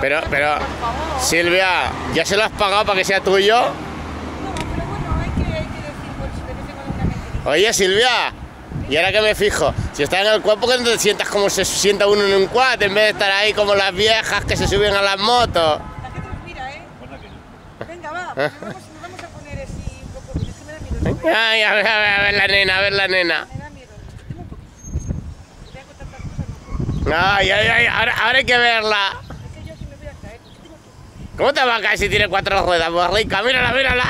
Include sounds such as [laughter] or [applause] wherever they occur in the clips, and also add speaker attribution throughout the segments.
Speaker 1: Pero, pero, Silvia, ¿ya se lo has pagado para que sea tuyo?
Speaker 2: No, pero bueno, hay que, hay que decir, pues, de vez en cuando una.
Speaker 1: Oye, Silvia, y ahora que me fijo, si estás en el quad, ¿por qué no te sientas como se sienta uno en un quad en vez de estar ahí como las viejas que se suben a las motos?
Speaker 2: La gente nos mira, ¿eh? Venga, va, pues nos vamos, nos vamos a poner así un poco. Es que me da miedo. ¿no?
Speaker 1: Ay, a ver, a ver, a ver la nena, a ver la nena.
Speaker 2: Me da miedo. Tengo un poquito. Te voy a contar tantas cosas, no puedo.
Speaker 1: Ay, ay, ay, ahora, ahora hay que verla. ¿Cómo te va a caer si tiene cuatro ruedas, borrica? Mírala, mírala.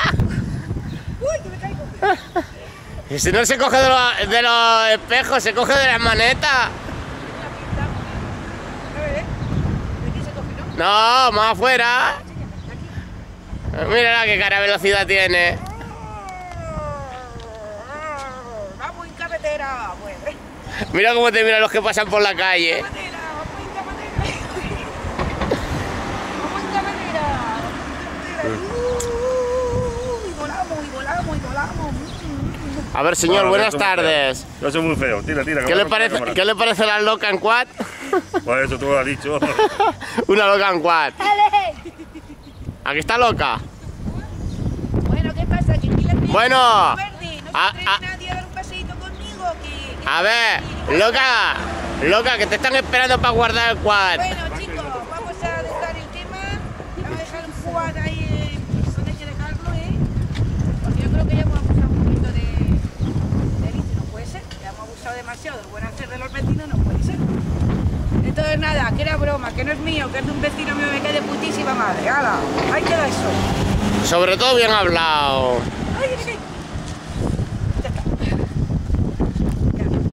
Speaker 2: ¡Uy, que me caigo!
Speaker 1: Y si no se coge de los, espejos, se coge de las manetas.
Speaker 2: A ver, ¿eh? ¿De aquí se coge, no?
Speaker 1: Más afuera. Mírala qué cara velocidad tiene.
Speaker 2: Vamos en carretera, pues.
Speaker 1: Mira cómo te miran los que pasan por la calle.
Speaker 2: Mm.
Speaker 1: A ver, señor,
Speaker 3: Bueno,
Speaker 1: buenas
Speaker 3: eso es muy feo.
Speaker 1: tardes.
Speaker 3: Yo soy muy feo, tira, tira.
Speaker 1: ¿Qué le parece,
Speaker 3: cámara.
Speaker 1: ¿qué le parece la loca en quad?
Speaker 3: Pues [laughs] eso tú lo has dicho. [laughs]
Speaker 1: Una loca en quad. Aquí está loca.
Speaker 2: Bueno, ¿qué pasa? ¿Que aquí la?
Speaker 1: Bueno,
Speaker 2: ¿No
Speaker 1: a- a
Speaker 2: dar un paseíto conmigo? Que- que-
Speaker 1: A ver, loca, loca, que te están esperando para guardar el quad.
Speaker 2: Bueno, chicos, vamos a dejar el tema. Vamos a dejar un quad ahí donde hay que dejarlo, ¿eh? Porque yo creo que ya hemos abusado un poquito de, de bici, no puede ser. Ya hemos abusado demasiado del buen hacer de los vecinos, no puede ser. Entonces nada, que era broma, que no es mío, que es de un vecino mío, me cae de putísima madre. ¡Hala! Ahí queda eso.
Speaker 1: Sobre todo bien hablado.
Speaker 2: ¡Ay, ay, ay!